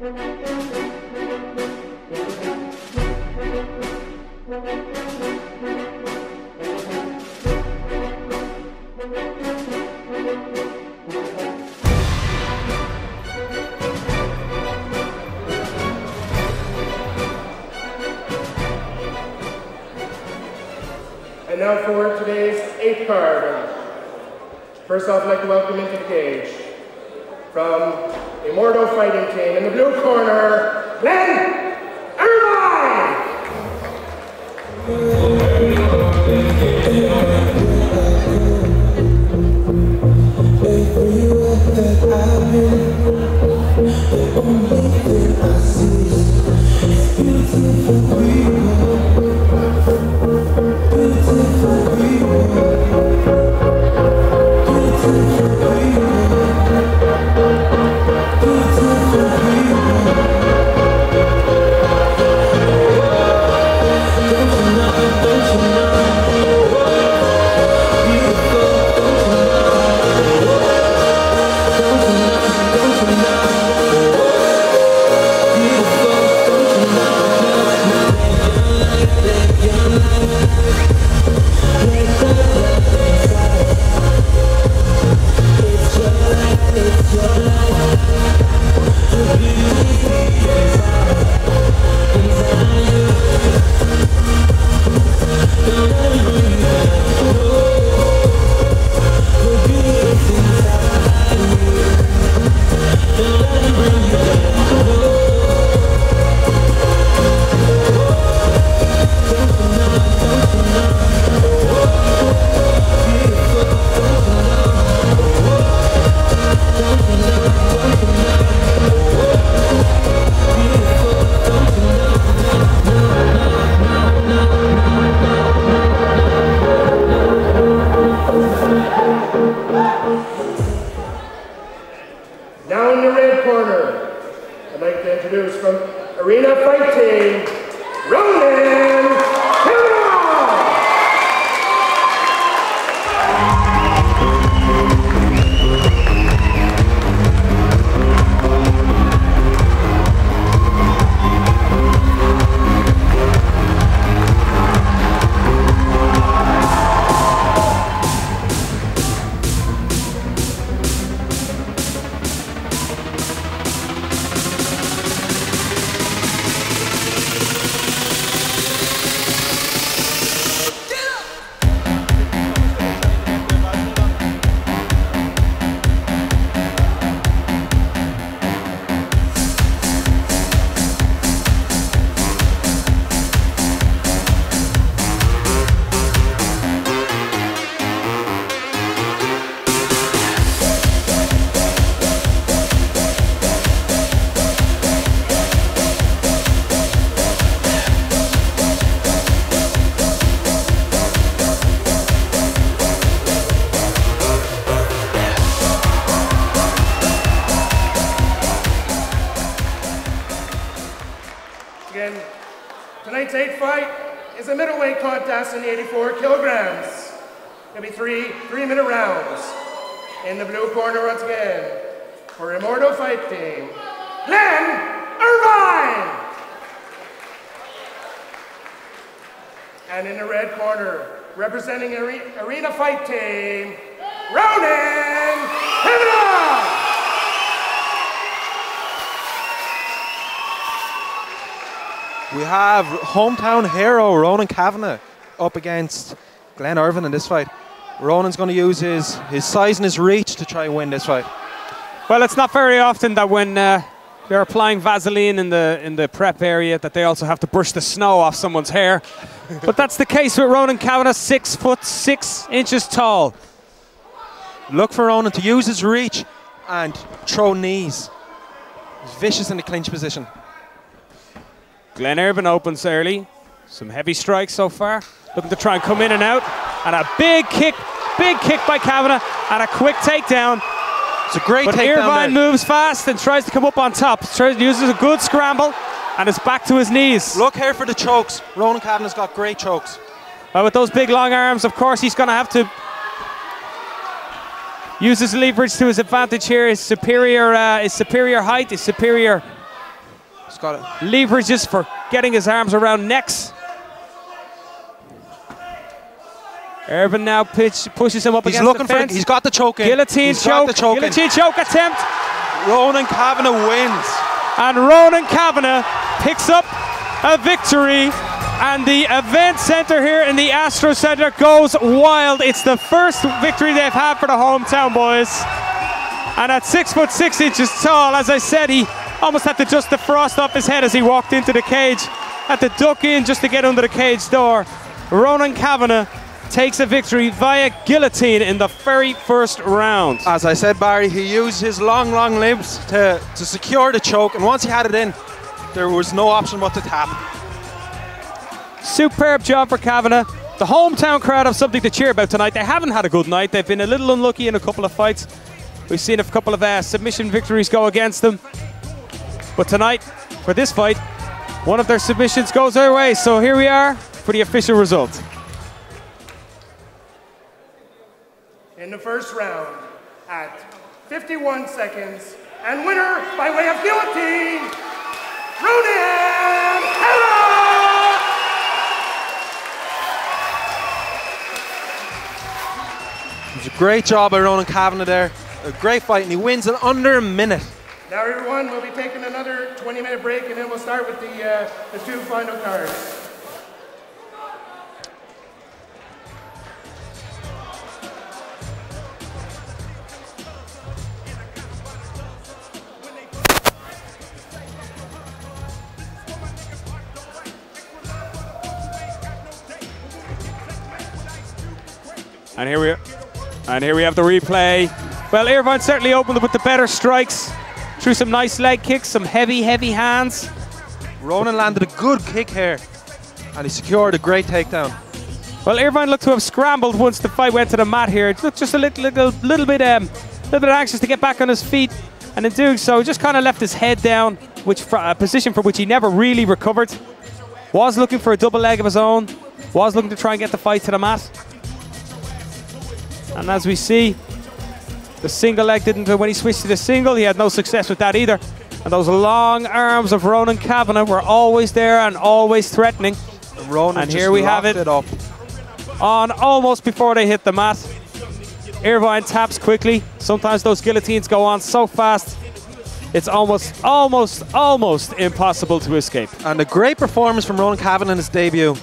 And now for today's eighth card. First off, I'd like to welcome into the cage from Immortal Fighting Team in the blue corner, Glen Irvine! Now tonight's eighth fight is a middleweight contest in 84 kilograms. It'll be three three-minute rounds. In the blue corner once again, for Immortal Fight Team, Glen Irvine! And in the red corner, representing Are- Arena Fight Team, Ronan Kavanagh! We have hometown hero Ronan Kavanagh up against Glen Irvine in this fight. Ronan's going to use his, his size and his reach to try and win this fight. Well, it's not very often that when uh, they're applying Vaseline in the in the prep area that they also have to brush the snow off someone's hair. but that's the case with Ronan Kavanagh, six foot six inches tall. Look for Ronan to use his reach and throw knees. He's vicious in the clinch position. Glen Irvine opens early. Some heavy strikes so far. Looking to try and come in and out. And a big kick, big kick by Kavanagh, and a quick takedown. It's a great But takedown Irvine there. moves fast and tries to come up on top. Tries, uses a good scramble, and is back to his knees. Look here for the chokes. Ronan Kavanagh's got great chokes. Well, with those big long arms, of course, he's going to have to use his leverage to his advantage here. His superior, uh, his superior height, his superior Got it. leverages for getting his arms around necks. Irvine now pitch, pushes him up He's against looking the for. fence. He's got the choke in. Guillotine He's choke. got the choke in. Guillotine choke attempt. Ronan Kavanagh wins. And Ronan Kavanagh picks up a victory. And the event center here in the Astro Center goes wild. It's the first victory they've had for the hometown boys. And at six foot six inches tall, as I said, he almost had to dust the frost off his head as he walked into the cage. Had to duck in just to get under the cage door. Ronan Kavanagh takes a victory via guillotine in the very first round. As I said, Barry, he used his long, long limbs to, to secure the choke, and once he had it in, there was no option but to tap. Superb job for Kavanagh. The hometown crowd have something to cheer about tonight. They haven't had a good night. They've been a little unlucky in a couple of fights. We've seen a couple of uh, submission victories go against them. But tonight, for this fight, one of their submissions goes their way. So here we are for the official result. In the first round, at 51 seconds, and winner by way of guillotine, Ronan Kavanagh! It was a great job by Ronan Kavanagh there. A great fight, and he wins in under a minute. Now, everyone, we'll be taking another 20 minute break and then we'll start with the, uh, the two final cards. And here we are. And here we have the replay. Well, Irvine certainly opened up with the better strikes. Threw some nice leg kicks, some heavy, heavy hands. Ronan landed a good kick here, and he secured a great takedown. Well, Irvine looked to have scrambled once the fight went to the mat here. It looked just a little, little, little bit, um, little bit anxious to get back on his feet, and in doing so, just kind of left his head down, which for a position from which he never really recovered. Was looking for a double leg of his own. Was looking to try and get the fight to the mat. And as we see, the single leg didn't. Do when he switched to the single, he had no success with that either. And those long arms of Ronan Kavanagh were always there and always threatening. And Ronan And here we have it. up. on almost before they hit the mat. Irvine taps quickly. Sometimes those guillotines go on so fast, it's almost, almost, almost impossible to escape. And a great performance from Ronan Kavanagh in his debut.